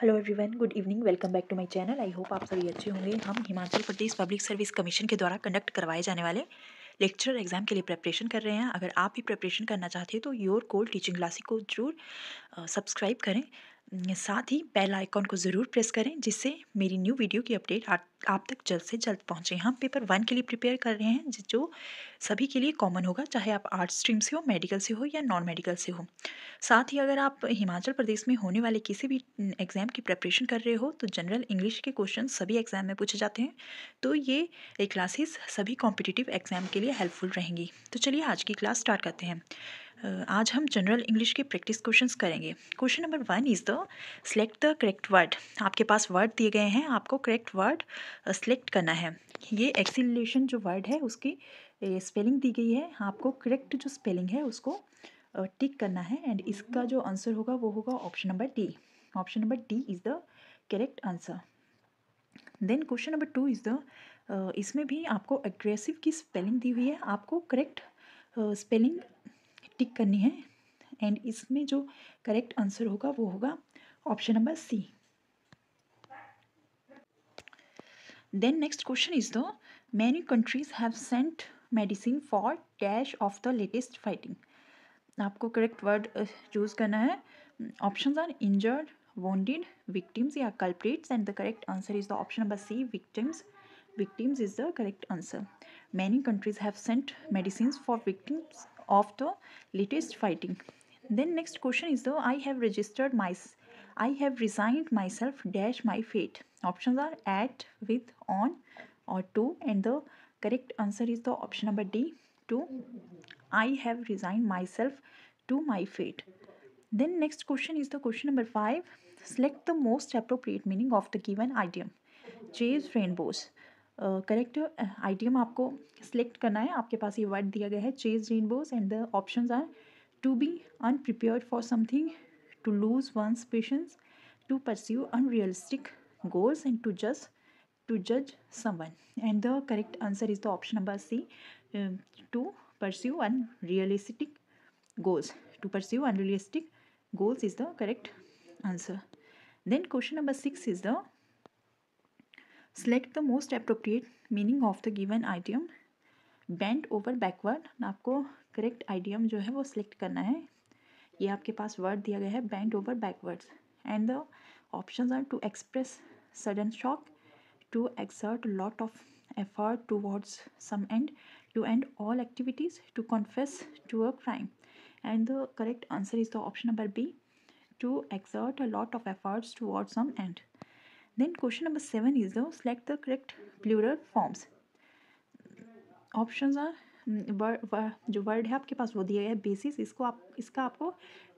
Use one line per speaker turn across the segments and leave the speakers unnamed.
Hello everyone good evening welcome back to my channel I hope आप सभी अच्छे होंगे। हम Himachal Pradesh public service commission के द्वारा कंडक्ट करवाए जाने वाले लेक्चर एग्ज़ाम के लिए प्रेपरेशन कर रहे हैं। अगर आप भी प्रेपरेशन करना चाहते हैं तो योर कोल टीचिंग क्लासिक को ज़रूर सब्सक्राइब करें। साथ ही बेल आइकॉन को ज़रूर प्रेस करें, जिससे मेरी न्यू वीडियो की अपडेट आप तक जल्द से जल्द पहुँचे। हम पेपर वन के लिए प्रिपेयर कर रहे हैं, जो सभी के लिए कॉमन होगा, चाहे आप आर्ट्स स्ट्रीम से हो, मेडिकल से हो या नॉन मेडिकल से हो। साथ ही अगर आप हिमाचल प्रदेश में होने वाले किसी भी एग्ज़ाम की प्रिपरेशन कर रहे हो तो जनरल इंग्लिश के क्वेश्चन सभी एग्ज़ाम में पूछे जाते हैं तो ये क्लासेस सभी कॉम्पिटिटिव एग्ज़ाम के लिए हेल्पफुल रहेंगी। तो चलिए आज की क्लास स्टार्ट करते हैं। आज हम जनरल इंग्लिश के प्रैक्टिस क्वेश्चंस करेंगे। Question number one is the select the correct word आपके पास वर्ड दिए गए हैं, आपको करेक्ट वर्ड सेलेक्ट करना है। ये एक्सीलेशन जो वर्ड है, उसकी स्पेलिंग दी गई है। आपको करेक्ट जो स्पेलिंग है, उसको टिक करना है एंड इसका जो आंसर होगा, वो होगा option number D option number D is the correct answer then question number two is the इसमें भी आपको एग्रेसिव की स्पेलिंग दी हुई है। आपको करेक्ट स्पेलिंग टिक करनी है। एंड इसमें जो करेक्ट आंसर होगा, वो होगा option number C then next question is the many countries have sent medicine for dash of the latest fighting आपको करेक्ट वर्ड चूज़ करना है। Option are injured wanted victims या culprits and the correct answer is the option number C victims victims is the correct answer many countries have sent medicine for victims of the latest fighting. Then next question is though i have registered my i have resigned myself dash my fate. Options are at with on or to. And the correct answer is the option number d to. I have resigned myself to my fate. Then next question is the question number 5 select the most appropriate meaning of the given idiom. Chase rainbows correct item आपको select करना है। आपके पास ये word दिया गया है, chase rainbows and the option are to be unprepare for something to lose once patience to pursue unrealistic goals and to जज to जज someone and the correct answer is the option number C to pursue unrealistic goals to pursue unrealistic goals is the correct answer then question number six is the select the most appropriate meaning of the given idiom bend over backward आपको correct idiom जो है वो select करना है। ये आपके पास word दिया गया है bend over backward and the option are to express sudden shock to exert lot of effort towards some end to end all activities to confess to a crime and the correct answer is the option number B to exert a lot of efforts towards some end then question number seven is the select the correct plural forms. Options are जो word है आपके पास वो दिया गया है basis इसको आप, इसका आपको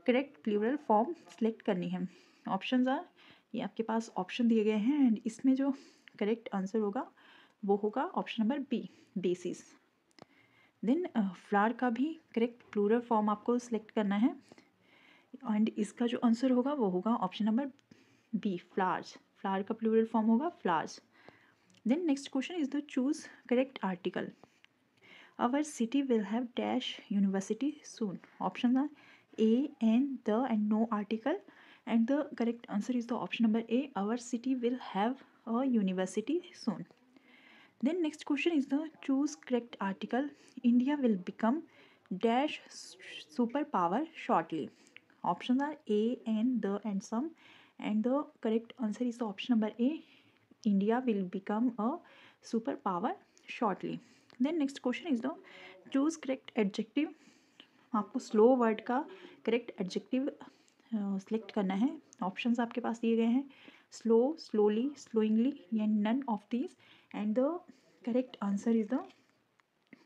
करेक्ट प्लूरल फॉर्म सेलेक्ट करनी है। ऑप्शंस आर ये आपके पास ऑप्शन दिए गए हैं एंड इसमें जो करेक्ट आंसर होगा, वो होगा option number B basis then flower का भी करेक्ट प्लूरल फॉर्म आपको सिलेक्ट करना है। एंड इसका जो आंसर होगा, वो होगा option number B flowers flower का प्लूरल फॉर्म होगा flowers then next question is the choose correct article our city will have dash university soon option are A an the and no article and the correct answer is the option number A our city will have a university soon then next question is the choose correct article. India will become dash superpower shortly. Options are a and the and some. And the correct answer is the option number A India will become a super power shortly then next question is the choose correct adjective आपको slow word का correct adjective select करना है. Options आपके पास दिए गए हैं. Slow slowly slowingly and none of these and the correct answer is the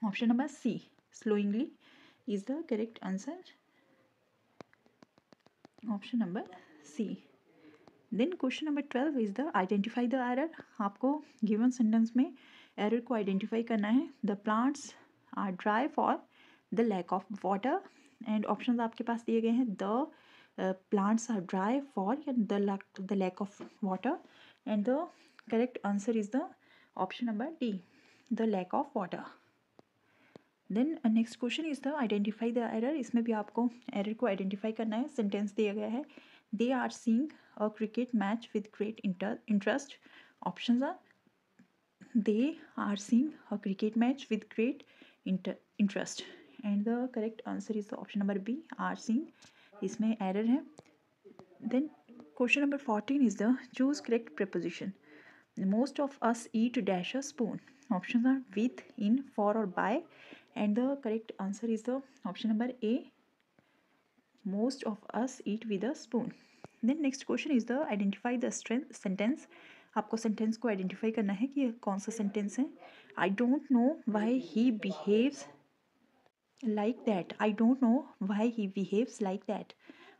option number C slowingly is the correct answer option number C then question number twelve is the identify the error आपको given sentence में error को identify करना है. The plants are dry for the lack of water and option आपके पास दिए गए हैं. The plants are dry for the the lack of water and the correct answer is the option number D the lack of water then next question is the identify the error इसमें भी आपको error को identify करना है. Sentence दिया गया है. They are seeing a cricket match with great inter- interest? Options are they are seeing a cricket match with great inter- interest. And the correct answer is the option number B, are seeing. इसमें error है. Then question number 14 is the choose correct preposition. Most of us eat dash a spoon. Options are with, in, for or by. And the correct answer is the option number A, most of us eat with a spoon. Then next question is the identify the strength, sentence. आपको sentence को identify करना है कि कौन सा sentence है? I don't know why he behaves like that I don't know why he behaves like that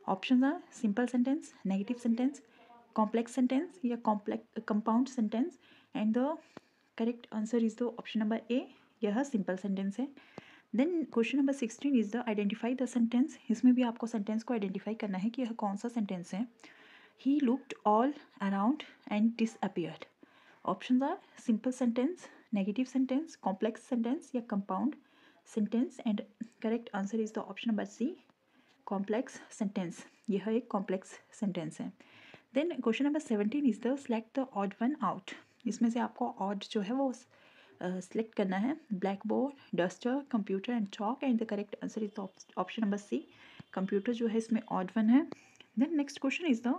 option are simple sentence negative sentence complex sentence या complex compound sentence and the correct answer is the option number A यह simple sentence है। Then question number sixteen is the identify the sentence इसमें भी आपको sentence को identify करना है कि यह कौन सा सेंटेंस है। He looked all around and disappeared option are simple sentence negative sentence complex sentence या compound sentence and correct answer is the option number C complex sentence यह एक कॉम्प्लेक्स सेंटेंस है। Then question number seventeen is the select the odd one out इसमें से आपको odd जो है वो सेलेक्ट करना है। Blackboard duster computer and chalk and the correct answer is the option number C computer जो है इसमें ऑड वन है। Then next question is the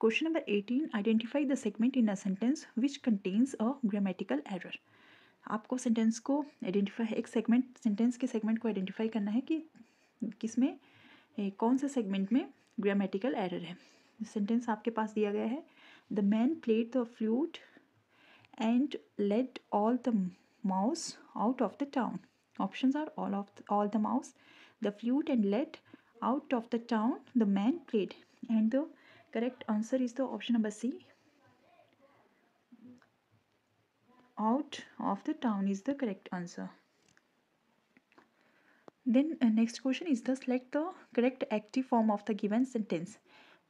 question number eighteen identify the segment in a sentence which contains a grammatical error आपको sentence को identify एक segment sentence के segment को identify करना है कि किसमें कौन से सेगमेंट में ग्रामेटिकल एरर है। सेंटेंस आपके पास दिया गया है। The man played the flute and let all the mouse out of the town. Options are all of the, all the mouse, the flute and let out of the town the man played. And the correct answer is the option number C. Out of the town is the correct answer. Then uh, next question is the select the correct active form of the given sentence.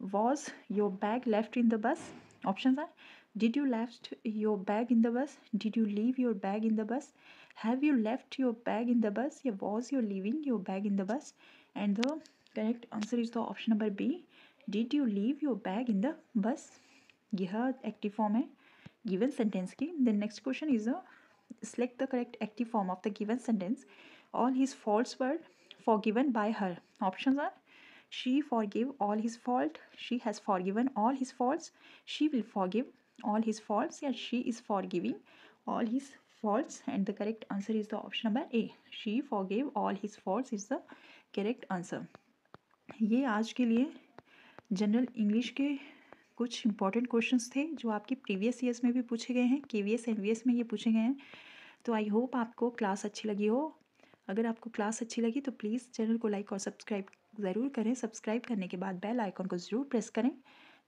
Was your bag left in the bus? Options are did you left your bag in the bus? Did you leave your bag in the bus? Have you left your bag in the bus? Yeah, was you leaving your bag in the bus? And the correct answer is the option number B. Did you leave your bag in the bus? यह active form है given sentence की then next question is select the correct active form of the given sentence all his faults were forgiven by her options are she forgave all his fault she has forgiven all his faults she will forgive all his faults, yeah, she is forgiving. All his faults, and the correct answer is the option number a. She forgave, all his faults is the correct answer. ये आज के लिए general English के कुछ important questions थे, जो आपके previous years में भी पूछे गए हैं K V S N V S में ये पूछे गए हैं। तो आई होप आपको क्लास अच्छी लगी हो। अगर आपको क्लास अच्छी लगी तो प्लीज़ चैनल को लाइक और सब्सक्राइब ज़रूर करें। सब्सक्राइब करने के बाद बेल आइकॉन को ज़रूर प्रेस करें।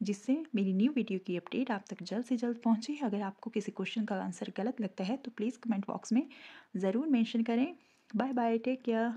जिससे मेरी न्यू वीडियो की अपडेट आप तक जल्द से जल्द पहुँचे। अगर आपको किसी क्वेश्चन का आंसर गलत लगता है तो प्लीज़ कमेंट बॉक्स में ज़रूर मेंशन करें। Bye bye take care